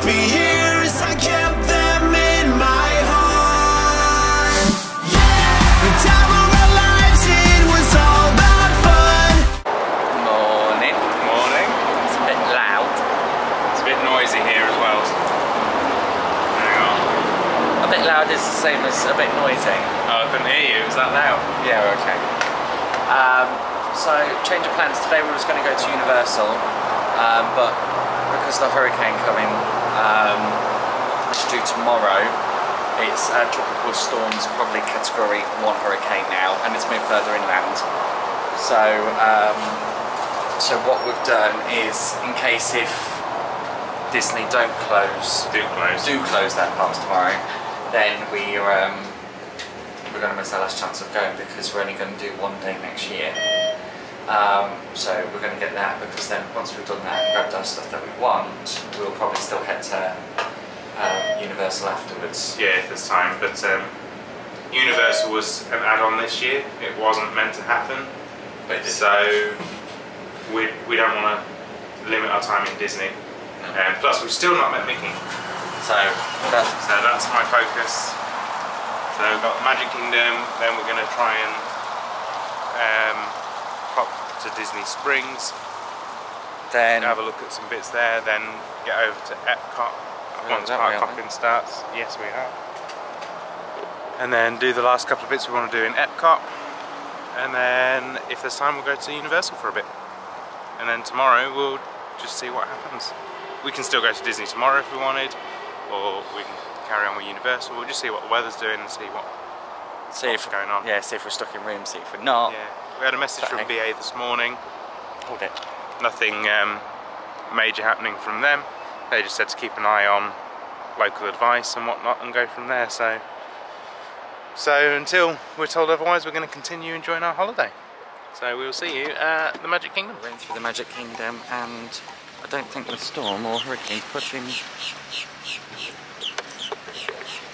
happy years, I kept them in my heart. Yeah, the time of our lives, it was all about fun. Morning. Morning. It's a bit loud. It's a bit noisy here as well. Hang on. A bit loud is the same as a bit noisy. Oh, I couldn't hear you. Is that loud? Yeah, okay. Um, so, change of plans. Today we was going to go to Universal, um, but because of the hurricane coming, um, which is due tomorrow, it's uh, tropical storms, probably category one hurricane now, and it's moved further inland. So, um, so what we've done is, in case if Disney don't close, Do close. do close that park tomorrow, then we um, we're going to miss our last chance of going because we're only going to do one day next year. Um, so we're going to get that because then once we've done that and grabbed our stuff that we want, we'll probably still head to um, Universal afterwards. Yeah, if there's time. But um, Universal was an add-on this year. It wasn't meant to happen. So we, we don't want to limit our time in Disney. And plus, we've still not met Mickey. so that's So that's my focus. So we've got Magic Kingdom, then we're going to try and to Disney Springs, then have a look at some bits there, then get over to Epcot once park hopping starts. Yes, we are. And then do the last couple of bits we want to do in Epcot. And then, if there's time, we'll go to Universal for a bit. And then tomorrow, we'll just see what happens. We can still go to Disney tomorrow if we wanted, or we can carry on with Universal. We'll just see what the weather's doing and see what. See if what's going on. Yeah, see if we're stuck in rooms, see if we're not. Yeah, we had a message from BA this morning. Hold it. Nothing um, major happening from them. They just said to keep an eye on local advice and whatnot and go from there. So, so until we're told otherwise, we're going to continue enjoying our holiday. So we'll see you at the Magic Kingdom. We're in through the Magic Kingdom and I don't think the storm or hurricane pushing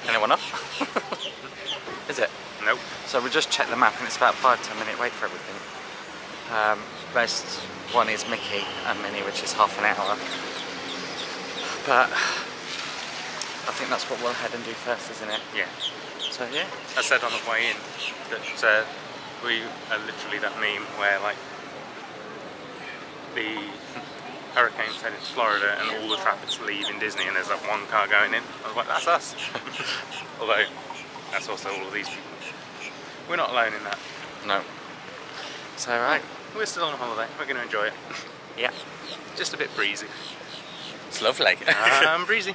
anyone up. Is it? Nope. So we just checked the map and it's about five to ten minute wait for everything. Um, best one is Mickey and Minnie, which is half an hour. But I think that's what we'll head and do first, isn't it? Yeah. So yeah. I said on the way in that uh, we are literally that meme where like the hurricane's heading to Florida and all the traffic's leaving Disney and there's that one car going in. I was like, that's us. Although that's also all of these people. We're not alone in that. No. So right. We're still on holiday. We're going to enjoy it. Yeah. Just a bit breezy. It's lovely. Um, breezy.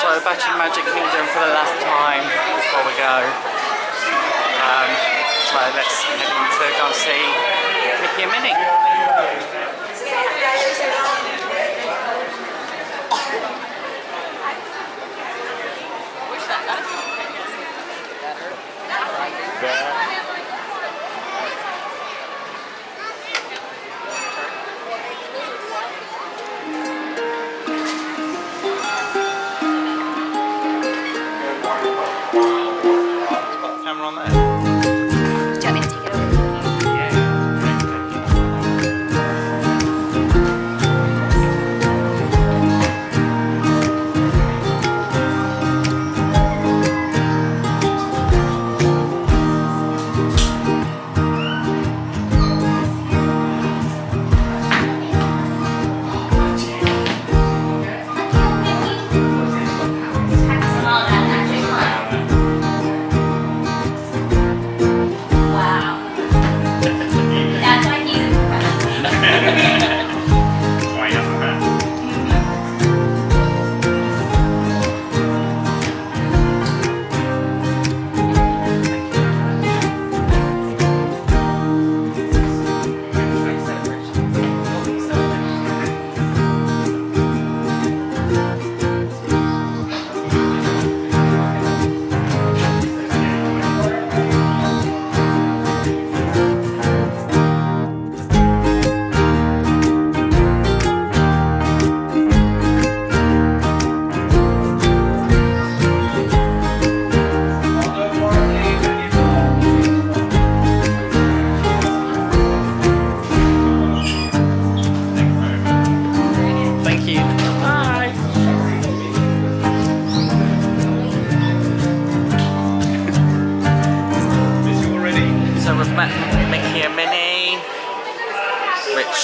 So back in Magic Kingdom for the last time before we go. Um, so let's head in to go and see Mickey and Minnie. Met Mickey and Minnie, which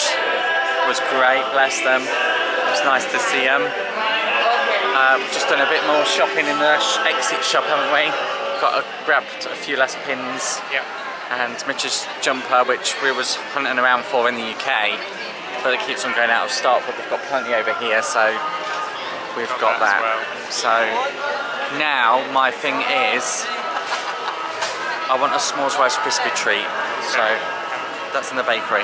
was great, bless them. It was nice to see them. Uh, we've just done a bit more shopping in the exit shop, haven't we? Got a, grabbed a few less pins Yep. and Mitch's jumper, which we was hunting around for in the UK, but it keeps on going out of stock. But we've got plenty over here, so we've got, Got that that. as So now my thing is, I want a s'mores Rice Krispie treat. So that's in the bakery.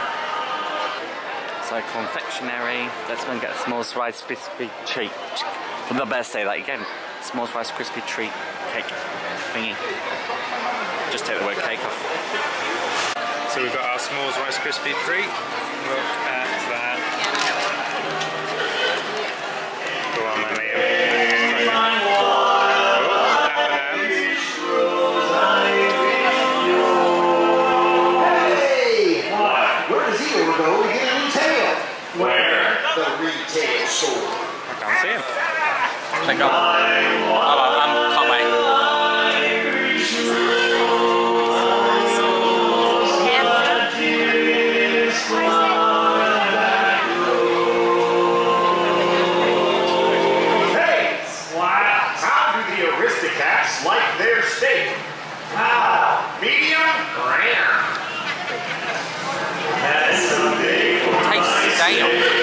So confectionery. Let's go and get a s'mores Rice Krispie treat. I'm not better say that again. S'mores Rice Krispie treat cake thingy. Just take the word cake off. So we've got our s'mores Rice Krispie treat. Look at that. The retail store. I can't see him. Click on. Oh, well, I'm, can't wait. Hey! Wow! How do the Aristocats like their steak? Ah, medium rare. That's someday for Tastes stale.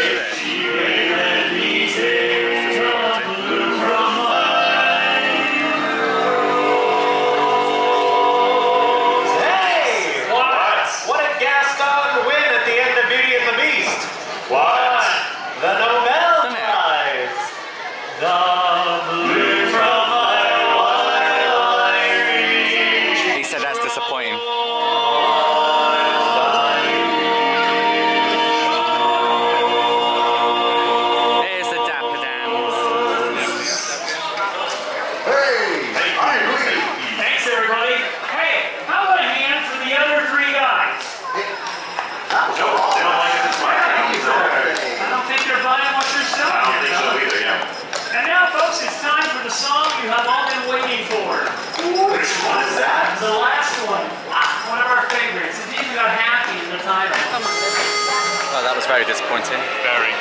Very disappointing. Very.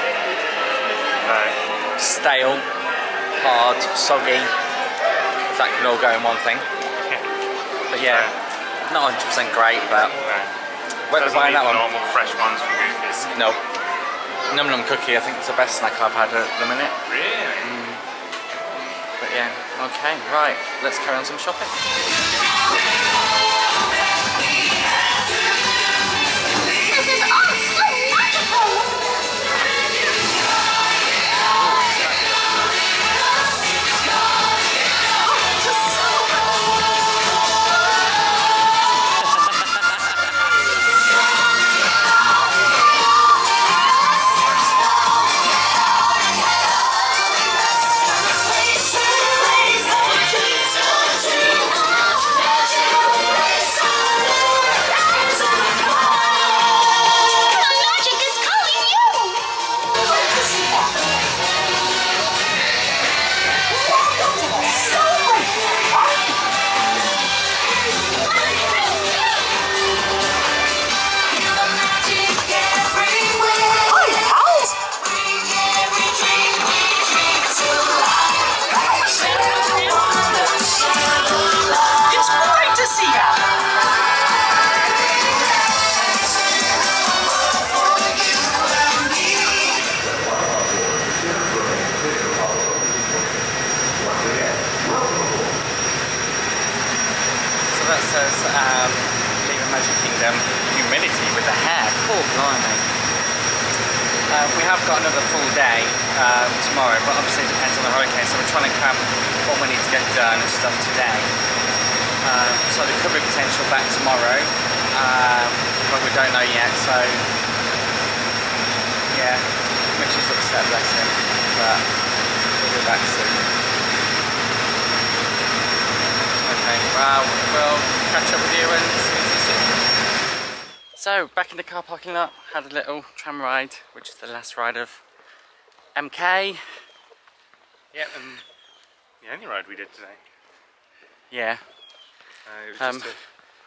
Very. Stale, hard, soggy. If that can all go in one thing. But yeah, not 100% great, but No. won't be buying that one. normal fresh ones from Goofy's. No. Num Num Cookie, I think it's the best snack I've had at the minute. Really? Mm. But yeah, okay, right, let's carry on some shopping. Um, tomorrow, but obviously it depends on the hurricane, so we're trying to cram what we need to get done and stuff today. Um, so there could be potential back tomorrow, um, but we don't know yet, so yeah, Mitch is upset, bless him, but we'll be back soon. Okay, well, we'll catch up with you and see you soon. So, back in the car parking lot, had a little tram ride, which is the last ride of MK. Yep, and the only ride we did today. Yeah. Uh, it was Um, just a,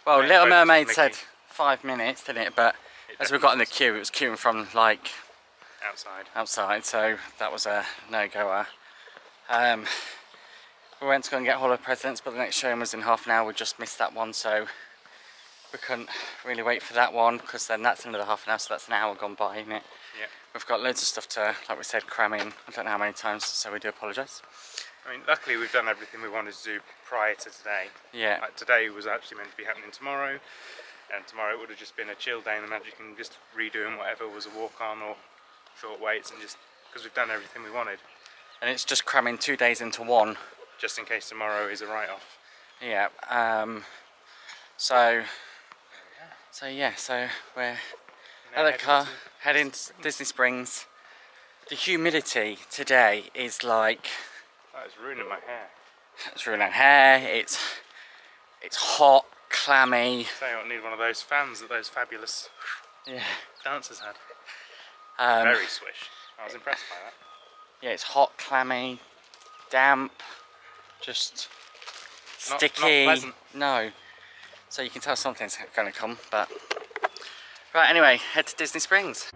Well, Little Mermaid said five minutes, didn't it? But It as we got in the queue, it was queuing from like outside. outside, so that was a no-goer. Um, we went to go and get Hall of Presidents, but the next showing was in half an hour. We just missed that one, so we couldn't really wait for that one because then that's another half an hour, so that's an hour gone by, isn't it? Yeah. We've got loads of stuff to, like we said, cram in. I don't know how many times, so we do apologise. I mean, luckily we've done everything we wanted to do prior to today. Yeah. Like today was actually meant to be happening tomorrow, and tomorrow it would have just been a chill day in the Magic and just redoing whatever was a walk on or short waits, and just because we've done everything we wanted, And it's just cramming two days into one. just in case tomorrow is a write off. Yeah. Um, so, so yeah, so we're the car, heading to Disney Springs. The humidity today is like is ruining my hair. it's ruining hair. It's it's hot, clammy. Say I need one of those fans that those fabulous Yeah. dancers had. Um, Very swish. I was impressed by that. yeah, it's hot, clammy, damp, just Not- not sticky. pleasant. no. So you can tell something's going to come, but right. Anyway, head to Disney Springs.